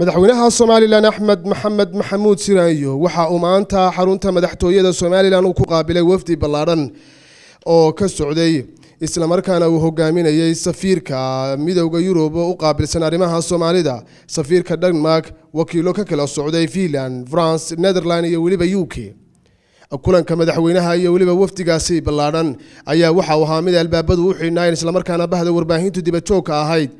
madaxweynaha somalilan axmed maxamed maxamuud siraayo waxa uu maanta xarunta madaxtooyada somalilan uu ku qaabilay wafdi ballaadhan oo ka socday islamarkaana uu hogaaminayay safiirka midowda yurub oo u qaabilsan arrimaha soomaalida. Safiirka denmark wakiilo ka kala socday finland france netherland iyo weliba u k. Kulanka madaxweynaha iyo weliba wafdigaasi ballaadhan ayaa waxa uu ahaa mid albaabadu u xidhnaayeen islamarkaana bahda warbaahintu dibajoogka ahayd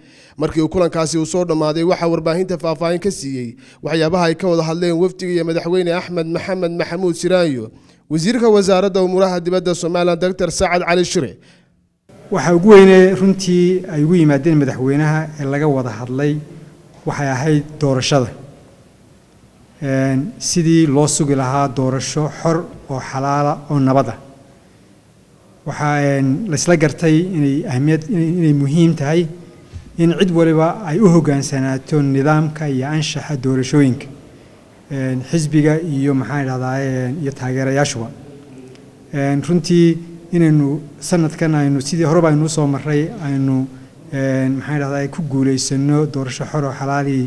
markii uu kulankaasi uu soo dhammaaday waxaa warbaahinta faahfaahin ka siiyey waxyaabaha ay ka wada hadleen wafdiga iyo madaxweyne axmed maxamed maxamuud siraayo wasiirka wasaaradda umuuraha dibadda somalilan doctor sacad cali shire waxaa ugu weyne runtii ay ugu yimaadeen madaxweynaha ee laga wada hadlay waxay ahayd doorashada. Sidii loo sugi lahaa doorasho xor oo xalaala oo nabad ah waxaa laysla gartay inay ahmiyad inay muhiim tahay in cid waliba ay u hoggaansanaato nidaamka iyo anshaxa doorashooyinka xisbiga iyo maxaan idhahdaa iyo taageerayaashuba runtii inaynu sanadkan aynu sidii horeba aynu u soo maray aynu maxaan idhahdaa ku guulaysano doorasho xor oo xalaalii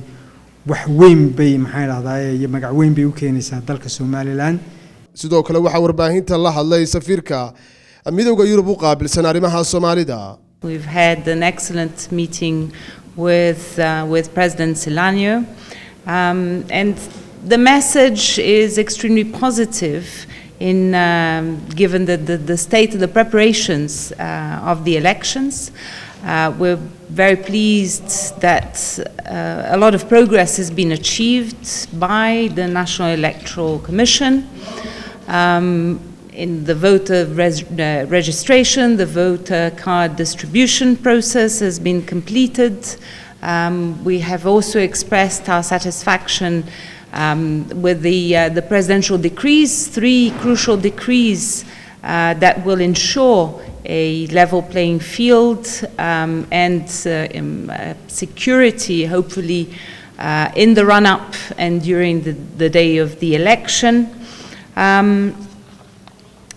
wax weyn bay maxaan idhahdaa iyo magac weyn bay u keenaysaa dalka somalilan. Sidoo kale waxaa warbaahinta la hadlay safiirka midowda yurub u qaabilsan arrimaha soomaalida We've had an excellent meeting with, uh, with President Silanyo, um, and the message is extremely positive in um, given the, the, the, state of the preparations uh, of the elections. Uh, we're very pleased that uh, a lot of progress has been achieved by the National Electoral Commission. Um, in the voter uh, registration, the voter card distribution process has been completed. Um, we have also expressed our satisfaction um, with the, uh, the presidential decrees, three crucial decrees uh, that will ensure a level playing field um, and security, hopefully, in the run up and during the, the day of the election. Um,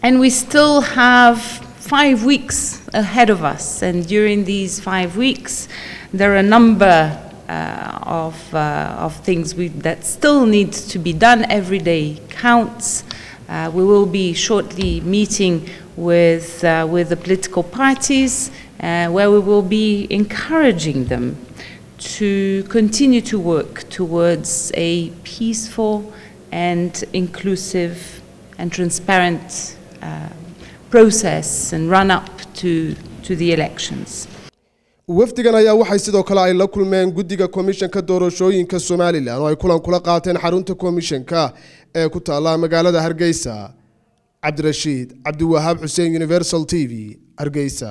and we still have five weeks ahead of us. And during these five weeks, there are a number uh, of, uh, of things we, that still need to be done. Every day counts. Uh, we will be shortly meeting with, with the political parties, where we will be encouraging them to continue to work towards a peaceful and inclusive and transparent uh, process and run up to, to the elections. wafdigan ayaa waxay sidoo kale ay la kulmeen guddiga komishanka doorashooyinka somalilan oo ay kulan kula qaateen xarunta komishanka ee ku taalla magaalada hargeysa cabdirashiid cabdiwahaab xuseen universal t v hargeysa